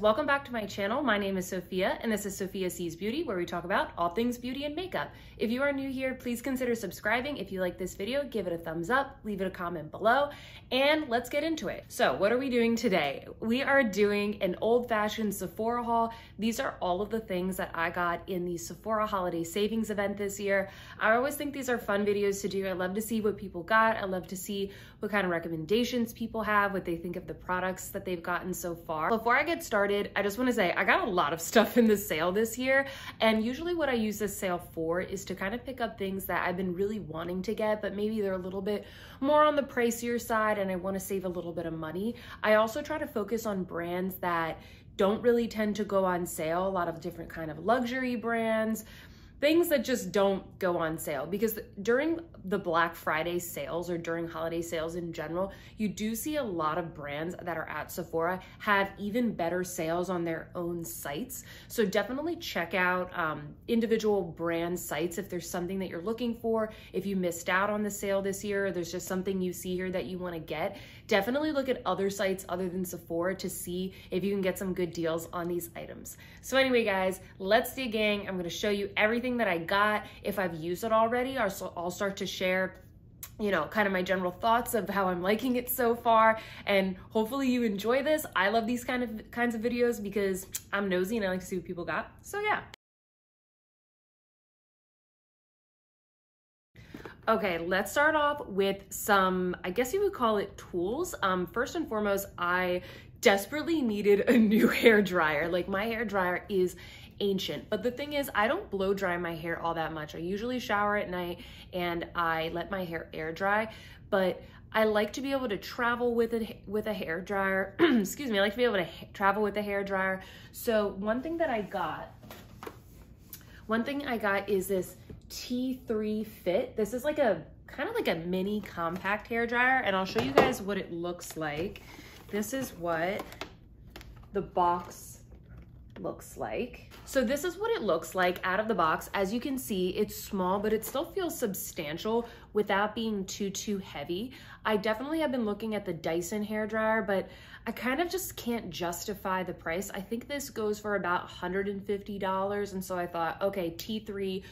welcome back to my channel. My name is Sofia and this is Sofia Sees Beauty where we talk about all things beauty and makeup. If you are new here, please consider subscribing. If you like this video, give it a thumbs up, leave it a comment below, and let's get into it. So what are we doing today? We are doing an old-fashioned Sephora haul. These are all of the things that I got in the Sephora holiday savings event this year. I always think these are fun videos to do. I love to see what people got. I love to see what kind of recommendations people have, what they think of the products that they've gotten so far. Before I get started, I just wanna say I got a lot of stuff in the sale this year. And usually what I use this sale for is to kind of pick up things that I've been really wanting to get, but maybe they're a little bit more on the pricier side and I wanna save a little bit of money. I also try to focus on brands that don't really tend to go on sale. A lot of different kind of luxury brands, things that just don't go on sale because during the Black Friday sales or during holiday sales in general, you do see a lot of brands that are at Sephora have even better sales on their own sites. So definitely check out um, individual brand sites if there's something that you're looking for. If you missed out on the sale this year, there's just something you see here that you wanna get, definitely look at other sites other than Sephora to see if you can get some good deals on these items. So anyway, guys, let's dig in. I'm gonna show you everything that I got. If I've used it already, I'll start to share you know, kind of my general thoughts of how I'm liking it so far. And hopefully you enjoy this. I love these kind of kinds of videos because I'm nosy and I like to see what people got. So yeah. Okay, let's start off with some, I guess you would call it tools. Um, first and foremost, I desperately needed a new hair dryer. Like my hair dryer is ancient. But the thing is, I don't blow dry my hair all that much. I usually shower at night and I let my hair air dry, but I like to be able to travel with a with a hair dryer. Excuse me, I like to be able to travel with a hair dryer. So one thing that I got, one thing I got is this T3 Fit. This is like a kind of like a mini compact hair dryer, and I'll show you guys what it looks like. This is what the box looks like. So this is what it looks like out of the box. As you can see, it's small, but it still feels substantial without being too, too heavy. I definitely have been looking at the Dyson hair dryer, but I kind of just can't justify the price. I think this goes for about $150. And so I thought, okay, T3,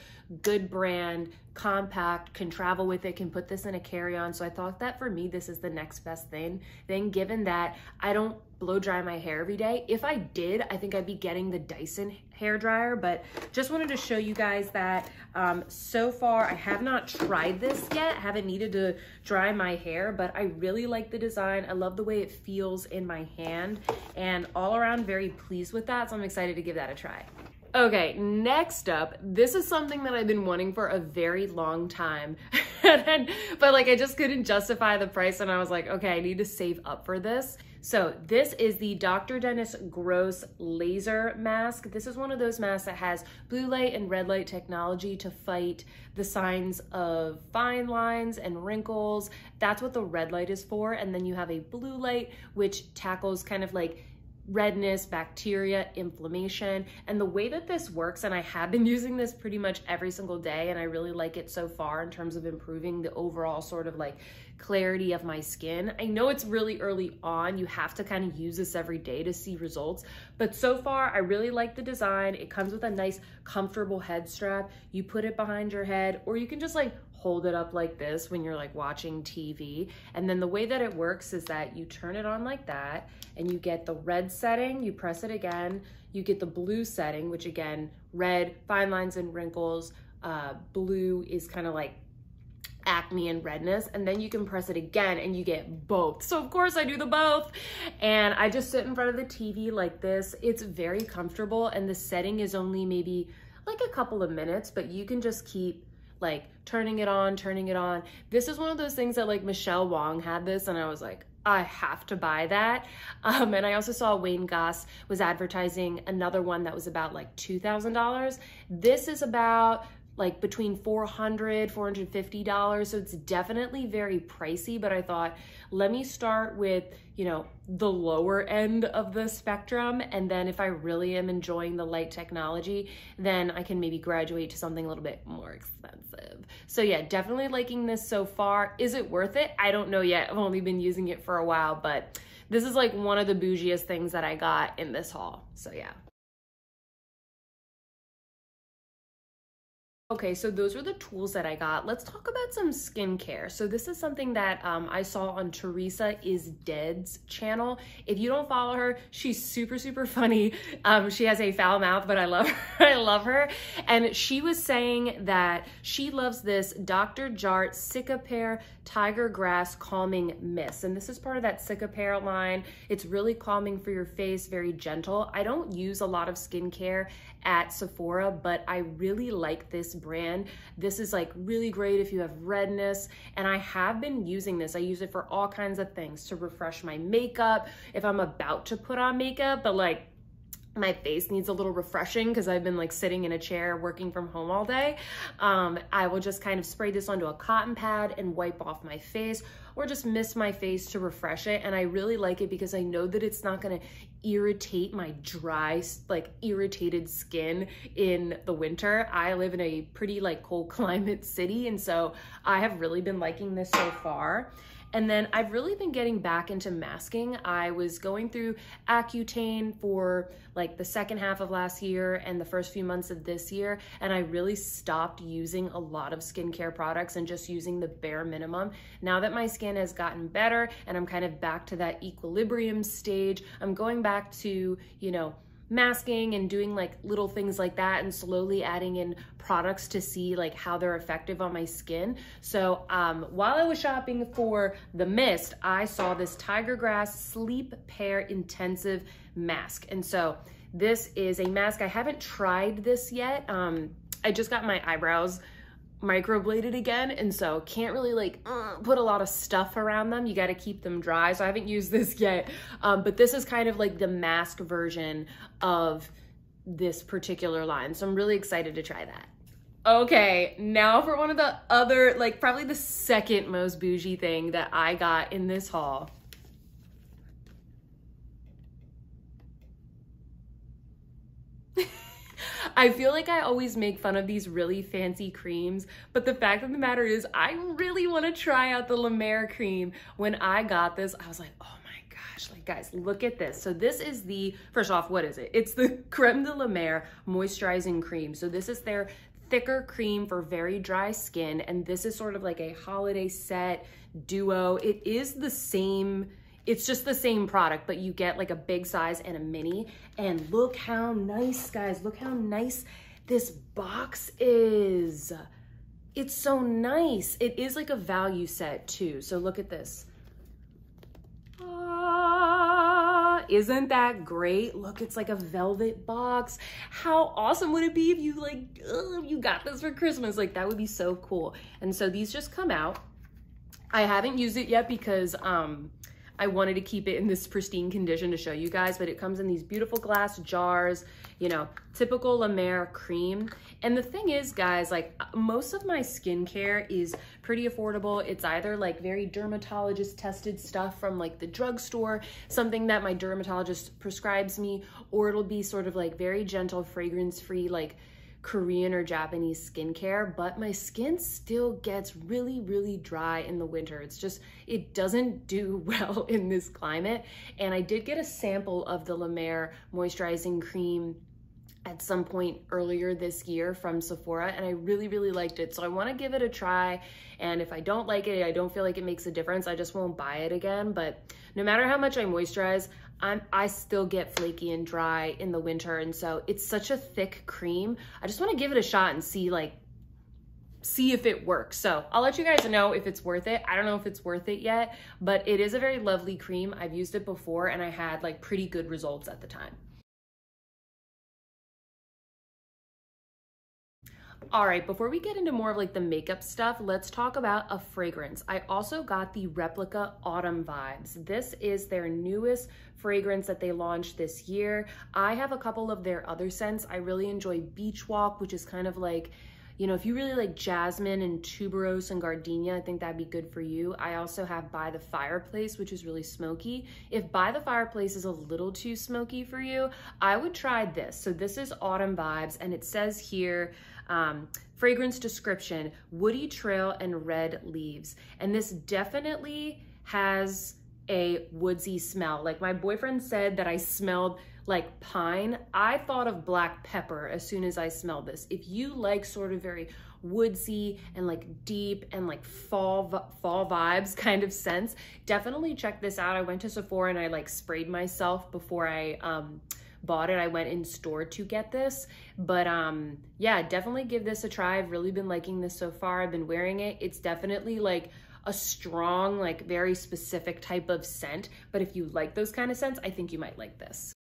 good brand, compact, can travel with it, can put this in a carry-on. So I thought that for me, this is the next best thing. Then given that I don't blow dry my hair every day. If I did, I think I'd be getting the Dyson hair dryer, but just wanted to show you guys that um, so far I have not tried this yet. I haven't needed to dry my hair, but I really like the design. I love the way it feels in my hand and all around very pleased with that. So I'm excited to give that a try. Okay, next up, this is something that I've been wanting for a very long time. but like I just couldn't justify the price and I was like, okay, I need to save up for this. So this is the Dr. Dennis Gross laser mask. This is one of those masks that has blue light and red light technology to fight the signs of fine lines and wrinkles. That's what the red light is for. And then you have a blue light, which tackles kind of like redness, bacteria, inflammation. And the way that this works, and I have been using this pretty much every single day, and I really like it so far in terms of improving the overall sort of like clarity of my skin. I know it's really early on. You have to kind of use this every day to see results. But so far, I really like the design. It comes with a nice, comfortable head strap. You put it behind your head, or you can just like hold it up like this when you're like watching TV. And then the way that it works is that you turn it on like that and you get the red setting, you press it again, you get the blue setting, which again, red, fine lines and wrinkles, uh, blue is kind of like acne and redness and then you can press it again and you get both. So of course I do the both and I just sit in front of the TV like this. It's very comfortable and the setting is only maybe like a couple of minutes, but you can just keep like turning it on, turning it on. This is one of those things that like Michelle Wong had this and I was like, I have to buy that. Um, and I also saw Wayne Goss was advertising another one that was about like $2,000. This is about like between 400 $450 so it's definitely very pricey but i thought let me start with you know the lower end of the spectrum. And then if i really am enjoying the light technology then i can maybe graduate to something a little bit more expensive. So yeah definitely liking this so far. Is it worth it? I don't know yet. I've only been using it for a while but this is like one of the bougiest things that I got in this haul. So yeah. Okay, so those were the tools that I got. Let's talk about some skincare. So this is something that um, I saw on Teresa is Dead's channel. If you don't follow her, she's super, super funny. Um, she has a foul mouth, but I love her. I love her. And she was saying that she loves this Dr. Jart Cicapair Tiger Grass Calming Mist. And this is part of that Cicapair line. It's really calming for your face, very gentle. I don't use a lot of skincare at Sephora, but I really like this brand. This is like really great if you have redness, and I have been using this. I use it for all kinds of things to refresh my makeup, if I'm about to put on makeup, but like my face needs a little refreshing because I've been like sitting in a chair working from home all day. Um, I will just kind of spray this onto a cotton pad and wipe off my face or just mist my face to refresh it. And I really like it because I know that it's not gonna irritate my dry, like irritated skin in the winter. I live in a pretty like cold climate city. And so I have really been liking this so far. And then I've really been getting back into masking. I was going through Accutane for like the second half of last year and the first few months of this year. And I really stopped using a lot of skincare products and just using the bare minimum. Now that my skin has gotten better and I'm kind of back to that equilibrium stage, I'm going back to, you know, masking and doing like little things like that and slowly adding in products to see like how they're effective on my skin. So um, while I was shopping for the mist, I saw this Tiger Grass Sleep Pair Intensive Mask. And so this is a mask. I haven't tried this yet. Um, I just got my eyebrows microbladed again and so can't really like uh, put a lot of stuff around them. You got to keep them dry so i haven't used this yet. Um, but this is kind of like the mask version of this particular line so i'm really excited to try that. Okay now for one of the other like probably the second most bougie thing that i got in this haul I feel like I always make fun of these really fancy creams, but the fact of the matter is I really want to try out the La Mer cream. When I got this, I was like, oh my gosh, like guys, look at this. So this is the, first off, what is it? It's the Creme de la Mer Moisturizing Cream. So this is their thicker cream for very dry skin. And this is sort of like a holiday set duo. It is the same it's just the same product, but you get like a big size and a mini. And look how nice, guys. Look how nice this box is. It's so nice. It is like a value set too. So look at this. Ah, isn't that great? Look, it's like a velvet box. How awesome would it be if you like, ugh, you got this for Christmas? Like that would be so cool. And so these just come out. I haven't used it yet because um, I wanted to keep it in this pristine condition to show you guys, but it comes in these beautiful glass jars, you know, typical La Mer cream. And the thing is, guys, like most of my skincare is pretty affordable. It's either like very dermatologist tested stuff from like the drugstore, something that my dermatologist prescribes me, or it'll be sort of like very gentle, fragrance free, like Korean or Japanese skincare, but my skin still gets really, really dry in the winter. It's just, it doesn't do well in this climate. And I did get a sample of the La Mer moisturizing cream at some point earlier this year from Sephora and I really, really liked it. So I wanna give it a try. And if I don't like it, I don't feel like it makes a difference, I just won't buy it again. But no matter how much I moisturize, I'm, I still get flaky and dry in the winter. And so it's such a thick cream. I just want to give it a shot and see like, see if it works. So I'll let you guys know if it's worth it. I don't know if it's worth it yet, but it is a very lovely cream. I've used it before and I had like pretty good results at the time. All right, before we get into more of like the makeup stuff, let's talk about a fragrance. I also got the Replica Autumn Vibes. This is their newest fragrance that they launched this year. I have a couple of their other scents. I really enjoy Beach Walk, which is kind of like, you know, if you really like jasmine and tuberose and gardenia, I think that'd be good for you. I also have By the Fireplace, which is really smoky. If By the Fireplace is a little too smoky for you, I would try this. So this is Autumn Vibes, and it says here, um, fragrance description, woody trail and red leaves. And this definitely has a woodsy smell. Like my boyfriend said that I smelled like pine. I thought of black pepper as soon as I smelled this. If you like sort of very woodsy and like deep and like fall fall vibes kind of sense, definitely check this out. I went to Sephora and I like sprayed myself before I um bought it. I went in store to get this, but um yeah, definitely give this a try. I've really been liking this so far. I've been wearing it. It's definitely like a strong, like very specific type of scent. But if you like those kind of scents, I think you might like this.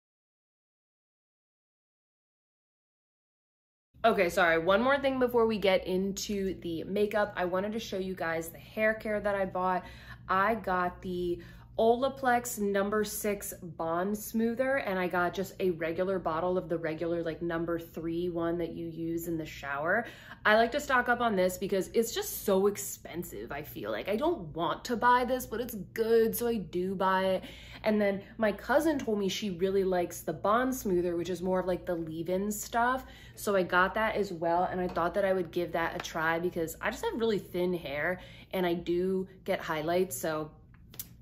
Okay, sorry, one more thing before we get into the makeup. I wanted to show you guys the hair care that I bought. I got the Olaplex number six bond smoother and I got just a regular bottle of the regular like number three one that you use in the shower. I like to stock up on this because it's just so expensive I feel like. I don't want to buy this but it's good so I do buy it. And then my cousin told me she really likes the bond smoother which is more of like the leave-in stuff. So I got that as well and I thought that I would give that a try because I just have really thin hair and I do get highlights so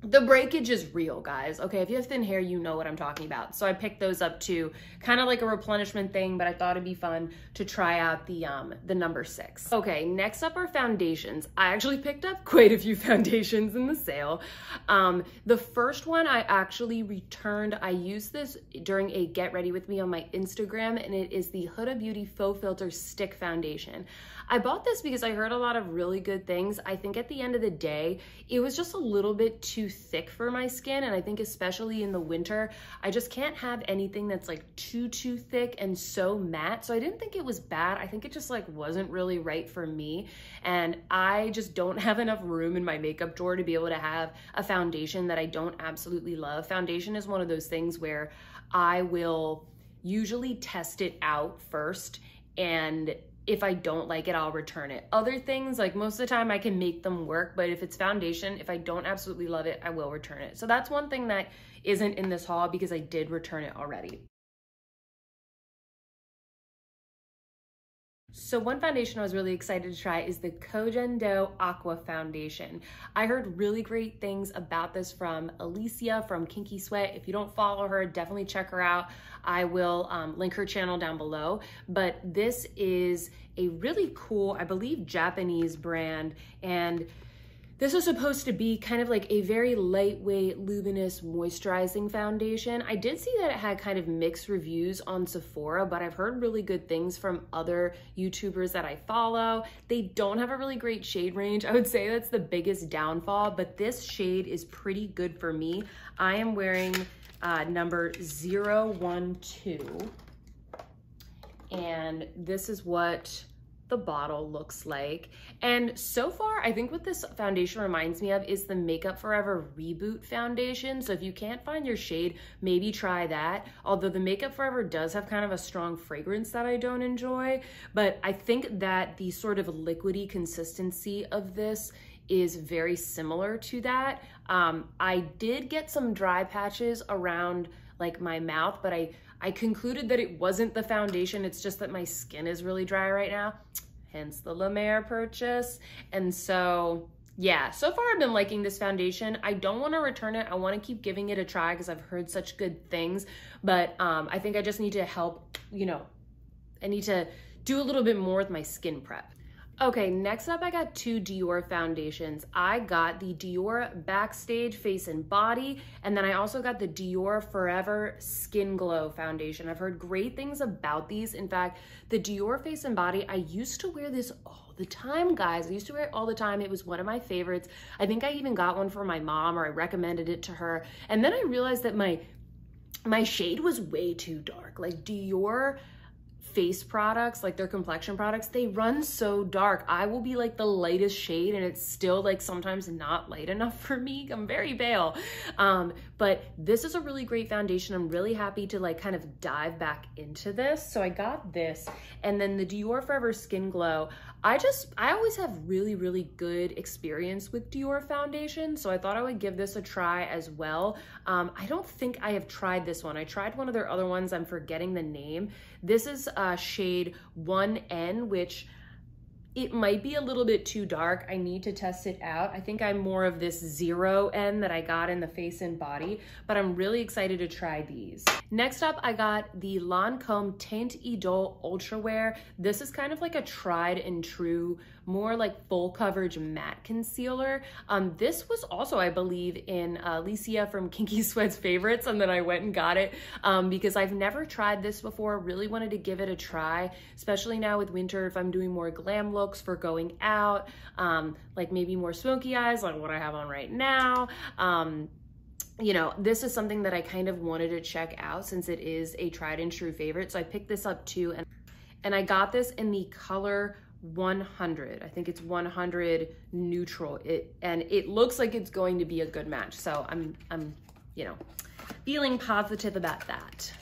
the breakage is real, guys. Okay, if you have thin hair, you know what I'm talking about. So I picked those up too, kind of like a replenishment thing, but I thought it'd be fun to try out the um the number six. Okay, next up are foundations. I actually picked up quite a few foundations in the sale. Um, the first one I actually returned. I used this during a get ready with me on my Instagram, and it is the Huda Beauty Faux Filter Stick Foundation. I bought this because I heard a lot of really good things. I think at the end of the day, it was just a little bit too thick for my skin. And I think especially in the winter, I just can't have anything that's like too, too thick and so matte. So I didn't think it was bad. I think it just like wasn't really right for me. And I just don't have enough room in my makeup drawer to be able to have a foundation that I don't absolutely love. Foundation is one of those things where I will usually test it out first and if I don't like it, I'll return it. Other things, like most of the time I can make them work, but if it's foundation, if I don't absolutely love it, I will return it. So that's one thing that isn't in this haul because I did return it already. So one foundation I was really excited to try is the Koh Gen Doh Aqua Foundation. I heard really great things about this from Alicia from Kinky Sweat. If you don't follow her, definitely check her out. I will um, link her channel down below. But this is a really cool, I believe, Japanese brand. And this was supposed to be kind of like a very lightweight, luminous, moisturizing foundation. I did see that it had kind of mixed reviews on Sephora, but I've heard really good things from other YouTubers that I follow. They don't have a really great shade range. I would say that's the biggest downfall, but this shade is pretty good for me. I am wearing uh, number 012, and this is what the bottle looks like. And so far, I think what this foundation reminds me of is the Makeup Forever Reboot Foundation. So if you can't find your shade, maybe try that. Although the Makeup Forever does have kind of a strong fragrance that I don't enjoy. But I think that the sort of liquidy consistency of this is very similar to that. Um, I did get some dry patches around like my mouth, but I I concluded that it wasn't the foundation. It's just that my skin is really dry right now, hence the La Mer purchase. And so yeah, so far I've been liking this foundation. I don't want to return it. I want to keep giving it a try because I've heard such good things. But um, I think I just need to help, you know, I need to do a little bit more with my skin prep. Okay, next up I got two Dior foundations. I got the Dior Backstage Face and Body, and then I also got the Dior Forever Skin Glow foundation. I've heard great things about these. In fact, the Dior Face and Body, I used to wear this all the time, guys. I used to wear it all the time. It was one of my favorites. I think I even got one for my mom or I recommended it to her. And then I realized that my my shade was way too dark. Like Dior face products, like their complexion products, they run so dark. I will be like the lightest shade and it's still like sometimes not light enough for me. I'm very pale. Um, but this is a really great foundation. I'm really happy to like kind of dive back into this. So I got this and then the Dior Forever Skin Glow. I just, I always have really, really good experience with Dior foundation. So I thought I would give this a try as well. Um, I don't think I have tried this one. I tried one of their other ones. I'm forgetting the name. This is uh, shade 1N, which it might be a little bit too dark. I need to test it out. I think I'm more of this zero end that I got in the face and body, but I'm really excited to try these. Next up, I got the Lancome Teint Idole Ultra Wear. This is kind of like a tried and true, more like full coverage matte concealer. Um, this was also, I believe, in uh, Alicia from Kinky Sweat's favorites, and then I went and got it um, because I've never tried this before. Really wanted to give it a try, especially now with winter if I'm doing more glam looks for going out, um, like maybe more smoky eyes, like what I have on right now. Um, you know, this is something that I kind of wanted to check out since it is a tried and true favorite. So I picked this up too. And, and I got this in the color 100. I think it's 100 neutral. It And it looks like it's going to be a good match. So I'm, I'm, you know, feeling positive about that.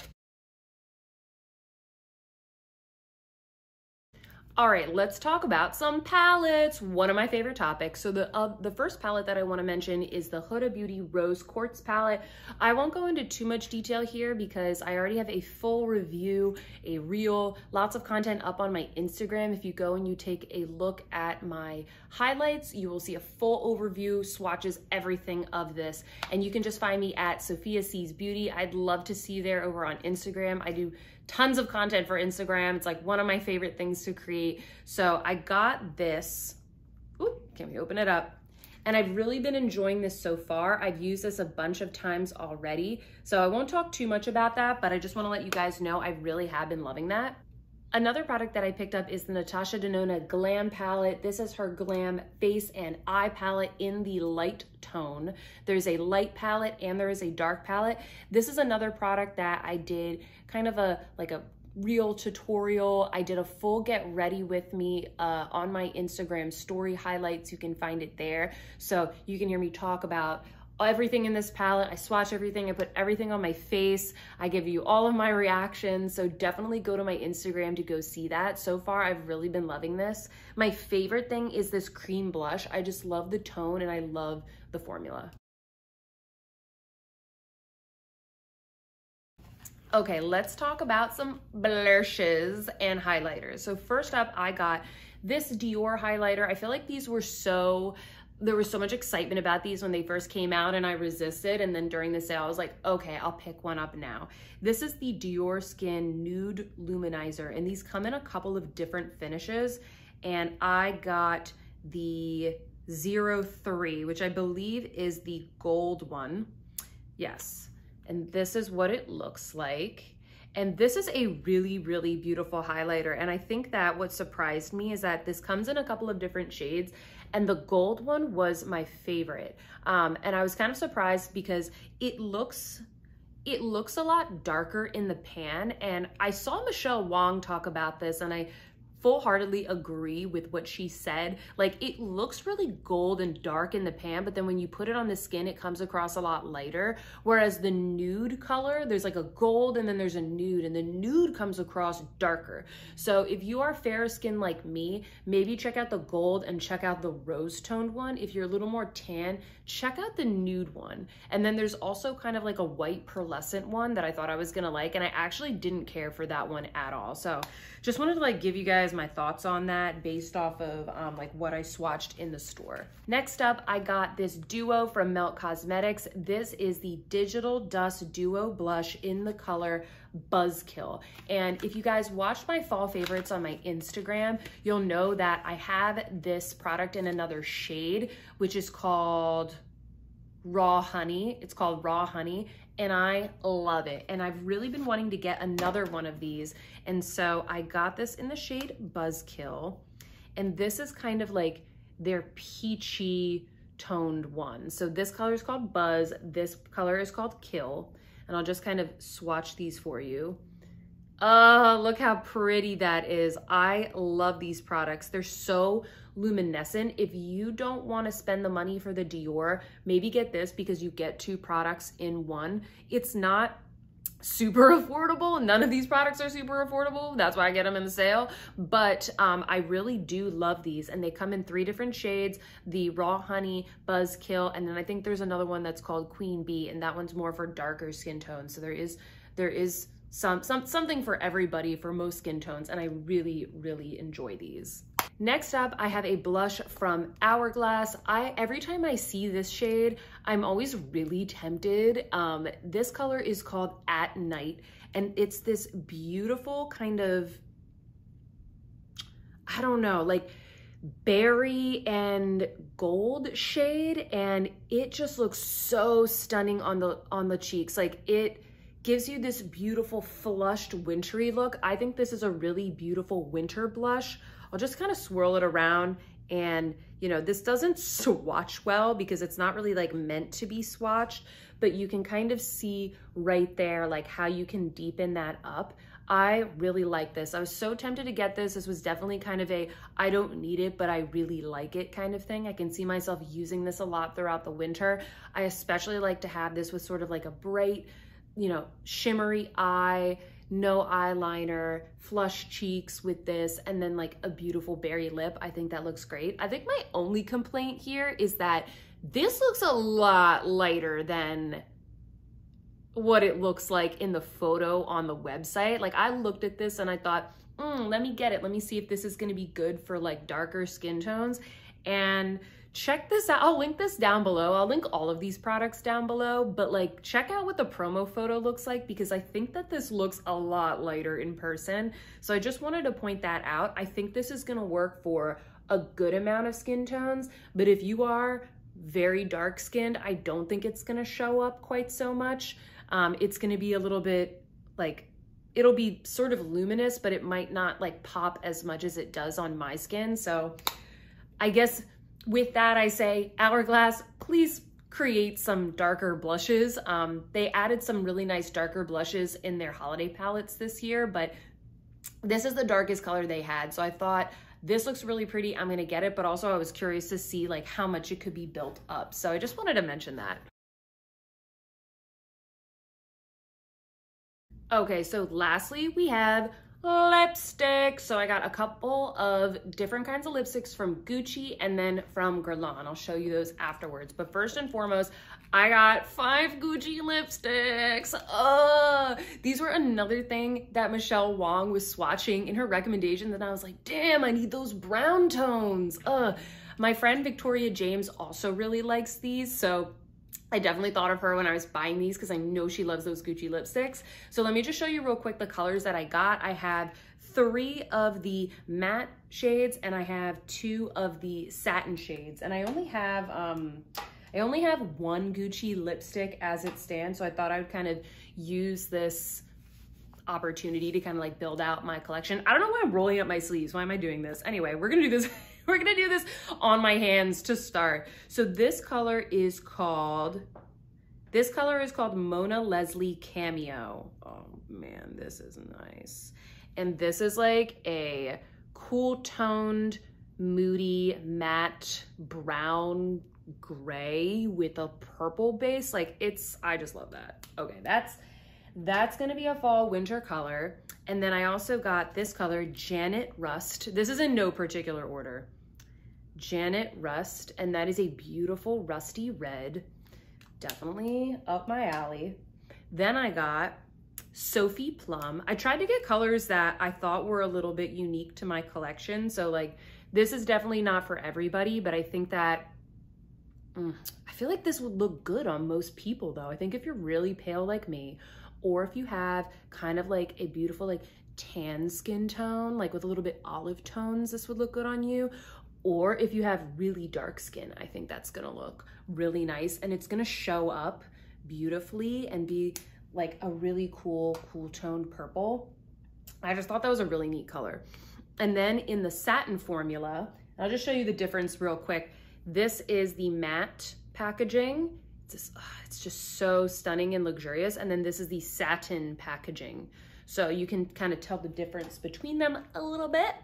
All right, let's talk about some palettes. One of my favorite topics. So the uh, the first palette that I want to mention is the Huda Beauty Rose Quartz palette. I won't go into too much detail here because I already have a full review, a reel, lots of content up on my Instagram. If you go and you take a look at my highlights, you will see a full overview, swatches everything of this. And you can just find me at Sofia Sees Beauty. I'd love to see you there over on Instagram. I do tons of content for Instagram. It's like one of my favorite things to create. So I got this. Ooh, can we open it up? And I've really been enjoying this so far. I've used this a bunch of times already. So I won't talk too much about that, but I just wanna let you guys know I really have been loving that. Another product that I picked up is the Natasha Denona Glam Palette. This is her Glam Face and Eye Palette in the light tone. There's a light palette and there is a dark palette. This is another product that I did kind of a, like a real tutorial. I did a full get ready with me uh, on my Instagram story highlights. You can find it there. So you can hear me talk about everything in this palette. I swatch everything, I put everything on my face. I give you all of my reactions. So definitely go to my Instagram to go see that. So far, I've really been loving this. My favorite thing is this cream blush. I just love the tone and I love the formula. Okay, let's talk about some blushes and highlighters. So first up, I got this Dior highlighter. I feel like these were so there was so much excitement about these when they first came out and I resisted. And then during the sale, I was like, okay, I'll pick one up now. This is the Dior Skin Nude Luminizer. And these come in a couple of different finishes. And I got the 03, which I believe is the gold one. Yes. And this is what it looks like. And this is a really, really beautiful highlighter. And I think that what surprised me is that this comes in a couple of different shades and the gold one was my favorite. Um, and I was kind of surprised because it looks it looks a lot darker in the pan and I saw Michelle Wong talk about this and I full-heartedly agree with what she said. Like it looks really gold and dark in the pan, but then when you put it on the skin, it comes across a lot lighter. Whereas the nude color, there's like a gold and then there's a nude and the nude comes across darker. So if you are fair skin like me, maybe check out the gold and check out the rose toned one. If you're a little more tan, check out the nude one. And then there's also kind of like a white pearlescent one that I thought I was gonna like and I actually didn't care for that one at all. So just wanted to like give you guys my thoughts on that based off of um, like what I swatched in the store. Next up, I got this duo from Melt Cosmetics. This is the Digital Dust Duo Blush in the color Buzzkill. And if you guys watched my fall favorites on my Instagram, you'll know that I have this product in another shade, which is called Raw Honey. It's called Raw Honey and I love it. And I've really been wanting to get another one of these. And so I got this in the shade Buzzkill. And this is kind of like their peachy toned one. So this color is called Buzz. This color is called Kill. And I'll just kind of swatch these for you. Oh, look how pretty that is. I love these products. They're so luminescent. If you don't want to spend the money for the Dior, maybe get this because you get two products in one. It's not super affordable. None of these products are super affordable. That's why I get them in the sale. But um, I really do love these. And they come in three different shades, the Raw Honey, Buzzkill, and then I think there's another one that's called Queen Bee, and that one's more for darker skin tones. So there is, there is some, some something for everybody for most skin tones. And I really, really enjoy these. Next up, I have a blush from Hourglass. I Every time I see this shade, I'm always really tempted. Um, this color is called At Night, and it's this beautiful kind of, I don't know, like berry and gold shade, and it just looks so stunning on the on the cheeks. Like it gives you this beautiful flushed wintry look. I think this is a really beautiful winter blush. I'll just kind of swirl it around and you know, this doesn't swatch well because it's not really like meant to be swatched, but you can kind of see right there like how you can deepen that up. I really like this. I was so tempted to get this. This was definitely kind of a, I don't need it, but I really like it kind of thing. I can see myself using this a lot throughout the winter. I especially like to have this with sort of like a bright, you know, shimmery eye, no eyeliner, flush cheeks with this, and then like a beautiful berry lip. I think that looks great. I think my only complaint here is that this looks a lot lighter than what it looks like in the photo on the website. Like I looked at this and I thought, mm, let me get it. Let me see if this is gonna be good for like darker skin tones. And check this out. I'll link this down below. I'll link all of these products down below, but like check out what the promo photo looks like because I think that this looks a lot lighter in person. So I just wanted to point that out. I think this is gonna work for a good amount of skin tones, but if you are very dark skinned, I don't think it's gonna show up quite so much. Um, it's gonna be a little bit like it'll be sort of luminous, but it might not like pop as much as it does on my skin. So I guess with that, I say Hourglass, please create some darker blushes. Um, they added some really nice darker blushes in their holiday palettes this year, but this is the darkest color they had. So I thought this looks really pretty. I'm gonna get it, but also I was curious to see like how much it could be built up. So I just wanted to mention that. Okay, so lastly, we have lipstick. So I got a couple of different kinds of lipsticks from Gucci and then from Guerlain. I'll show you those afterwards. But first and foremost, I got five Gucci lipsticks. Uh, these were another thing that Michelle Wong was swatching in her recommendations and I was like, damn, I need those brown tones. Uh, my friend Victoria James also really likes these. So I definitely thought of her when I was buying these because I know she loves those Gucci lipsticks. So let me just show you real quick the colors that I got. I have three of the matte shades and I have two of the satin shades. And I only have, um, I only have one Gucci lipstick as it stands. So I thought I would kind of use this opportunity to kind of like build out my collection. I don't know why I'm rolling up my sleeves. Why am I doing this? Anyway, we're gonna do this We're gonna do this on my hands to start. So this color is called, this color is called Mona Leslie Cameo. Oh man, this is nice. And this is like a cool toned, moody, matte brown gray with a purple base. Like it's, I just love that. Okay, that's, that's gonna be a fall winter color. And then I also got this color, Janet Rust. This is in no particular order. Janet Rust, and that is a beautiful rusty red. Definitely up my alley. Then I got Sophie Plum. I tried to get colors that I thought were a little bit unique to my collection. So like, this is definitely not for everybody, but I think that mm, I feel like this would look good on most people though. I think if you're really pale like me, or if you have kind of like a beautiful like tan skin tone, like with a little bit olive tones, this would look good on you. Or if you have really dark skin, I think that's gonna look really nice and it's gonna show up beautifully and be like a really cool, cool toned purple. I just thought that was a really neat color. And then in the satin formula, I'll just show you the difference real quick. This is the matte packaging it's just, ah, it's just so stunning and luxurious. And then this is the satin packaging. So you can kind of tell the difference between them a little bit.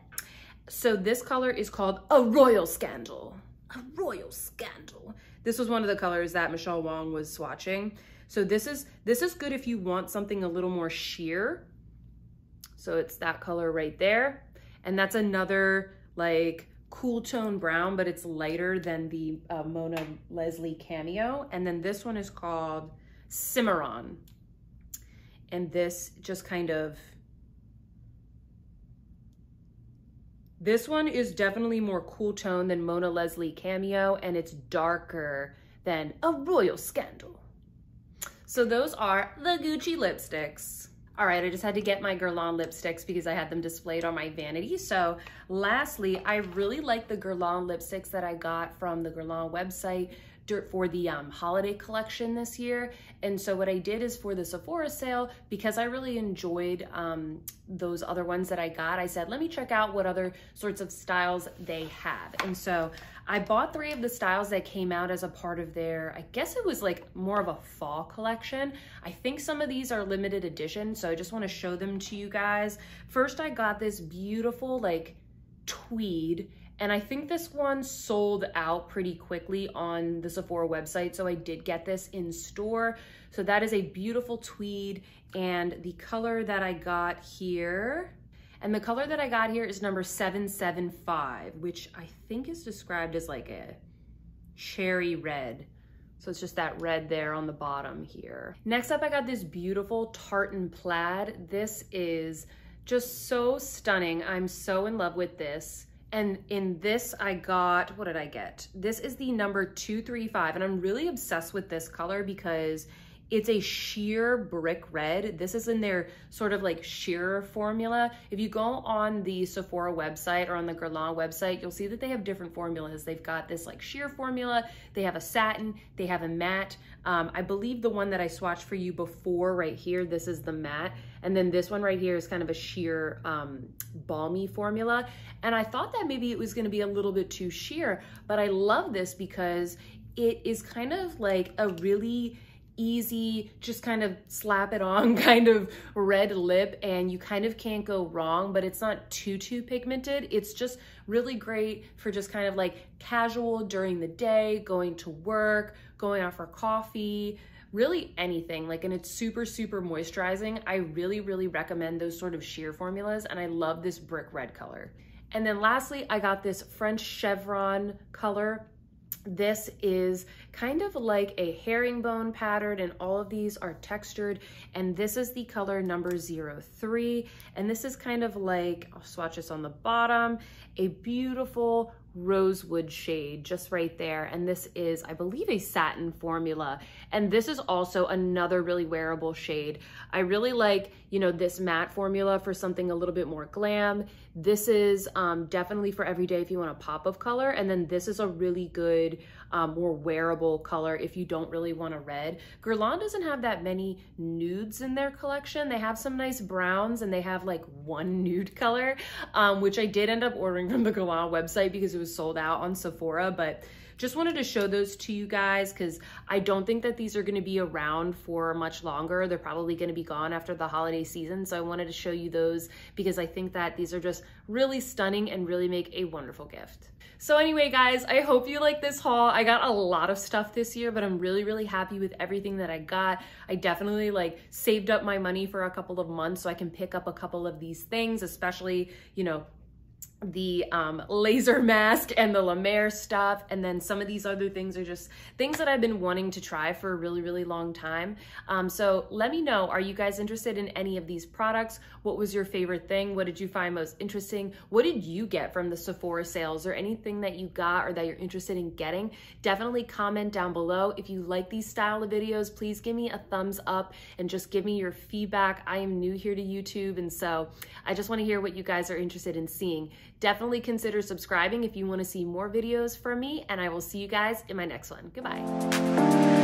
So this color is called a royal scandal. A royal scandal. This was one of the colors that Michelle Wong was swatching. So this is this is good if you want something a little more sheer. So it's that color right there. And that's another like cool tone brown, but it's lighter than the uh, Mona Leslie Cameo. And then this one is called Cimarron. And this just kind of This one is definitely more cool tone than Mona Leslie Cameo, and it's darker than A Royal Scandal. So those are the Gucci lipsticks. All right, I just had to get my Guerlain lipsticks because I had them displayed on my vanity. So lastly, I really like the Guerlain lipsticks that I got from the Guerlain website for the um, holiday collection this year. And so what I did is for the Sephora sale, because I really enjoyed um, those other ones that I got, I said, let me check out what other sorts of styles they have. And so I bought three of the styles that came out as a part of their, I guess it was like more of a fall collection. I think some of these are limited edition, so I just wanna show them to you guys. First, I got this beautiful like tweed and I think this one sold out pretty quickly on the Sephora website. So I did get this in store. So that is a beautiful tweed. And the color that I got here, and the color that I got here is number 775, which I think is described as like a cherry red. So it's just that red there on the bottom here. Next up, I got this beautiful tartan plaid. This is just so stunning. I'm so in love with this. And in this, I got, what did I get? This is the number 235, and I'm really obsessed with this color because it's a sheer brick red. This is in their sort of like sheer formula. If you go on the Sephora website or on the Guerlain website, you'll see that they have different formulas. They've got this like sheer formula, they have a satin, they have a matte. Um, I believe the one that I swatched for you before right here, this is the matte. And then this one right here is kind of a sheer um, balmy formula. And I thought that maybe it was gonna be a little bit too sheer, but I love this because it is kind of like a really easy, just kind of slap it on kind of red lip and you kind of can't go wrong, but it's not too, too pigmented. It's just really great for just kind of like casual during the day, going to work, going out for coffee, really anything like and it's super super moisturizing. I really really recommend those sort of sheer formulas and i love this brick red color. And then lastly i got this french chevron color. This is kind of like a herringbone pattern and all of these are textured and this is the color number 03 and this is kind of like, I'll swatch this on the bottom, a beautiful rosewood shade just right there. And this is, I believe, a satin formula. And this is also another really wearable shade. I really like, you know, this matte formula for something a little bit more glam. This is um, definitely for everyday if you want a pop of color. And then this is a really good, um, more wearable color if you don't really want a red. Guerlain doesn't have that many nudes in their collection. They have some nice browns and they have like one nude color, um, which I did end up ordering from the Guerlain website because it was sold out on Sephora, but just wanted to show those to you guys because I don't think that these are going to be around for much longer. They're probably going to be gone after the holiday season. So I wanted to show you those because I think that these are just really stunning and really make a wonderful gift. So anyway, guys, I hope you like this haul. I got a lot of stuff this year, but I'm really, really happy with everything that I got. I definitely like saved up my money for a couple of months so I can pick up a couple of these things, especially, you know, the um, laser mask and the La Mer stuff. And then some of these other things are just things that I've been wanting to try for a really, really long time. Um, so let me know, are you guys interested in any of these products? What was your favorite thing? What did you find most interesting? What did you get from the Sephora sales or anything that you got or that you're interested in getting? Definitely comment down below. If you like these style of videos, please give me a thumbs up and just give me your feedback. I am new here to YouTube. And so I just wanna hear what you guys are interested in seeing. Definitely consider subscribing if you want to see more videos from me, and I will see you guys in my next one. Goodbye.